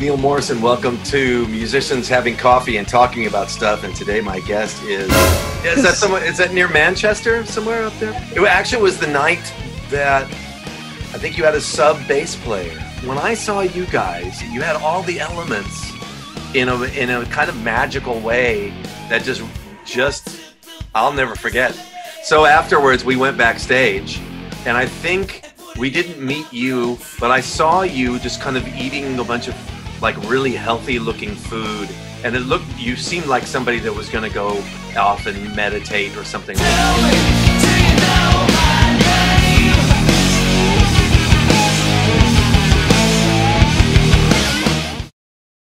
Neal Morrison. Welcome to Musicians Having Coffee and Talking About Stuff. And today my guest is is that somewhere is that near Manchester somewhere up there? It actually was the night that I think you had a sub bass player. When I saw you guys, you had all the elements in a in a kind of magical way that just just I'll never forget. So afterwards we went backstage and I think we didn't meet you, but I saw you just kind of eating a bunch of like really healthy looking food. And it looked, you seemed like somebody that was going to go off and meditate or something.